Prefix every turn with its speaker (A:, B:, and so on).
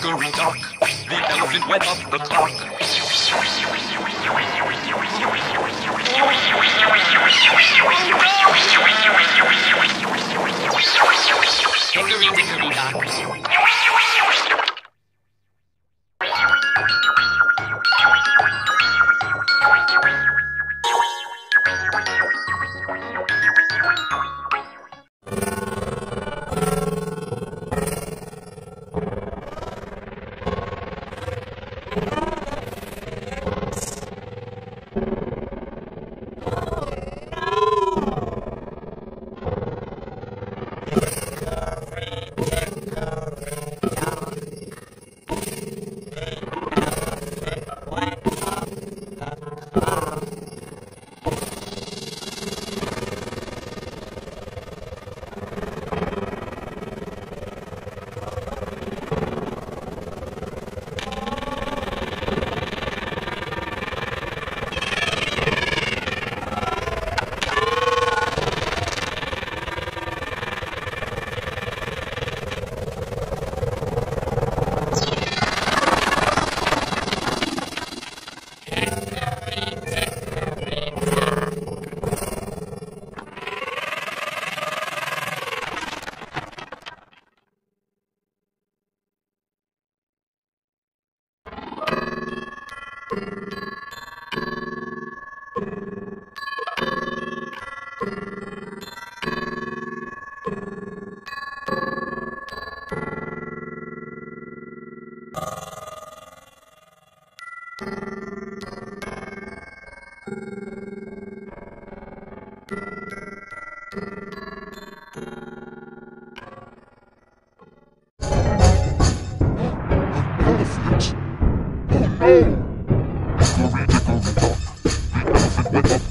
A: flickering dark, the elephant went up the clock. Oh! Magical guitar, the perfect weapon.